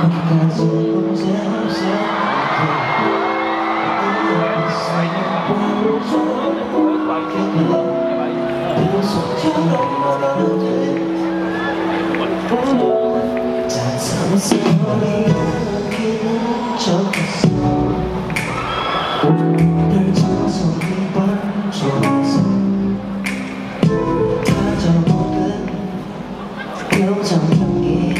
거기까지 문제 없어 잔소리 소리는 기분 좋 표정이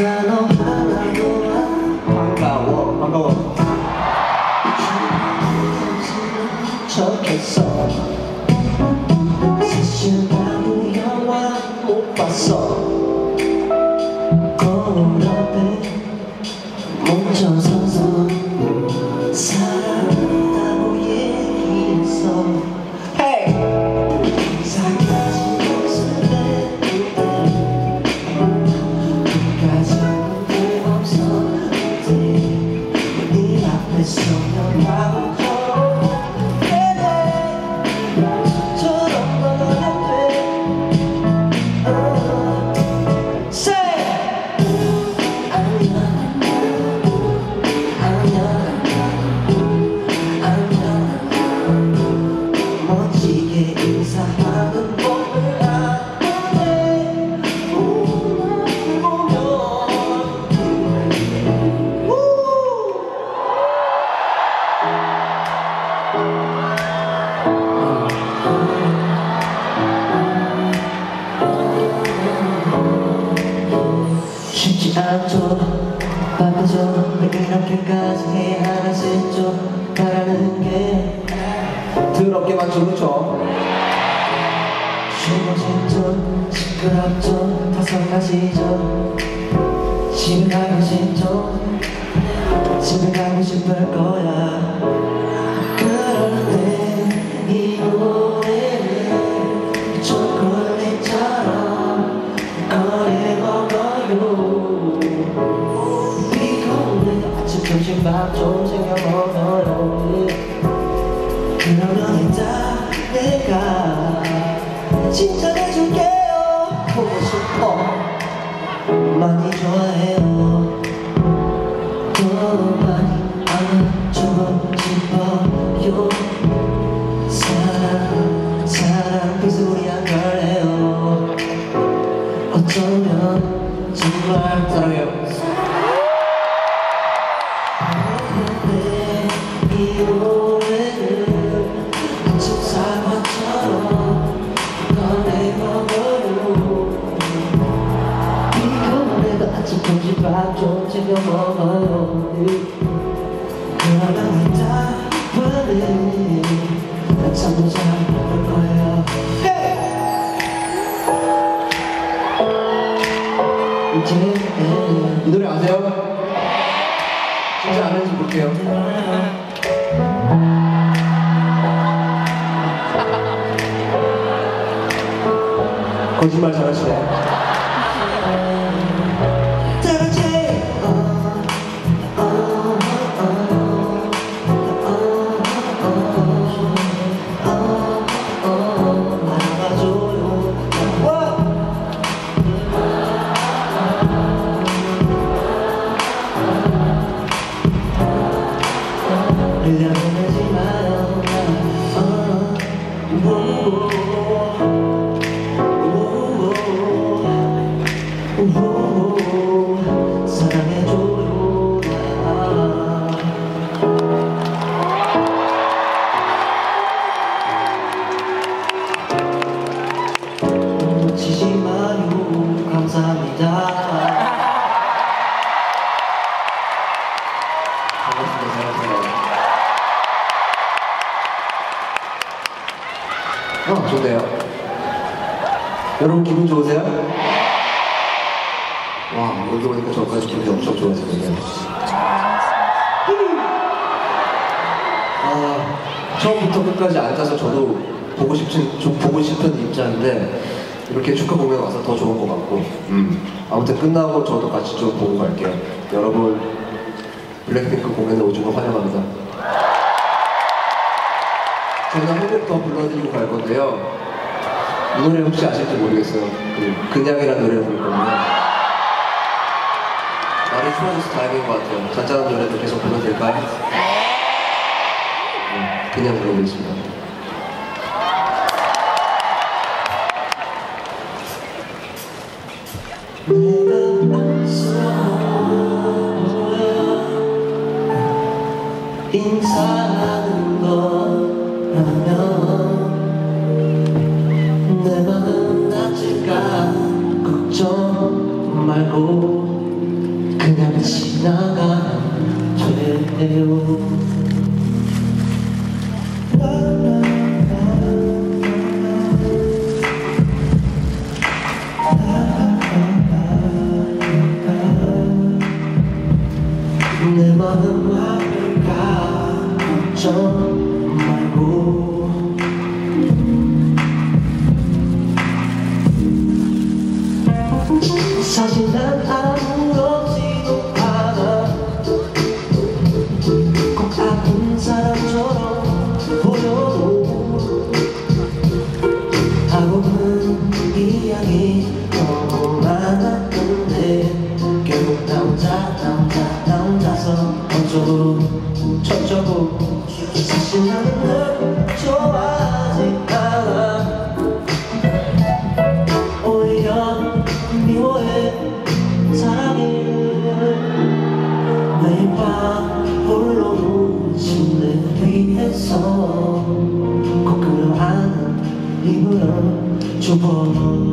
나너 하나도 안 반가워 반가워. 좋겠어. 사실 나도 영화 못 봤어. 거울 앞에 멈춰서서 않죠 바쁘죠 왜 이렇게까지 해야 하나씩 바라는 게. 더럽게만 좀 그렇죠 쉬워지죠. 시끄럽죠. 다성하시죠. 집에 가고 싶죠. 집에 가고 싶을 거야 칭찬해줄게요. 보고 싶어. 많이 좋아해요. 더 많이 안아주고 싶어요 좀 챙겨 먹어요. 그러면 이따 밤에 잠도 잘올 거예요. 이제 이 노래 아세요? 진짜 아는지 볼게요. 거짓말 잘하시네 bailar 어 좋네요. 여러분 기분 좋으세요? 와 여기 오니까 저까지 기분이 엄청 좋아지네요. 아 처음부터 끝까지 앉아서 저도 보고 싶은 좀 보고 싶은 입장인데 이렇게 축하 공연 와서 더 좋은 것 같고. 음. 아무튼 끝나고 저도 같이 좀 보고 갈게요. 여러분 블랙핑크 공연에 오신 거 환영합니다 저는 한곡 더 불러드리고 갈 건데요 이 노래 혹시 아실지 모르겠어요. 그 그냥이라는 노래를 부를 건데 말이 추워져서 다행인 것 같아요. 잔잔한 노래도 계속 불러도 될까요? 네, 그냥 불러보겠습니다. 인사하 걱정 말고 그냥 지나가면 돼요 나 혼자서 어쩌고 저쩌고 사실 나는 널 좋아하지 않아. 오히려 미워해. 사랑을 매일 밤 홀로 침대 위에서 꼭 끌어안은 입으로 주워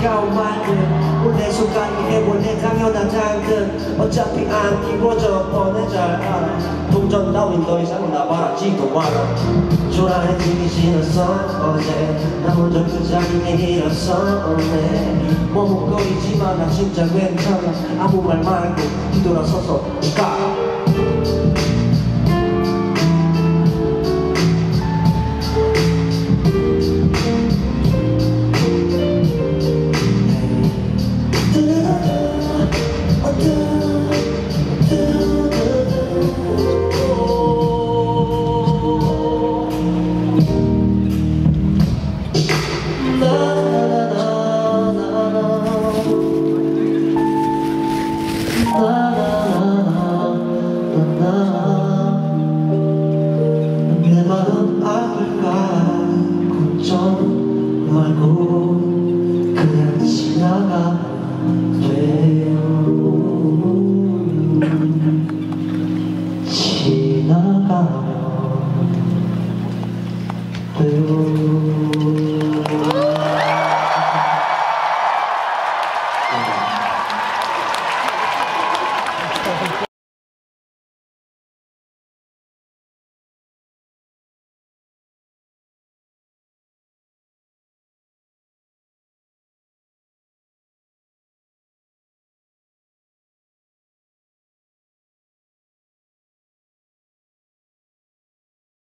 차가운 말들 원래 손가락에 원래 당연하단 듯 어차피 안 이루어져 뻔해 잘 알아 동전 따윈 더 이상 나 바라지도 않아 초라해지기 싫었어. 어제 나 먼저 그 자리에 일어섰네 머뭇거리지만 나 진짜 괜찮아. 아무 말 말고 뒤돌아서서 가 about.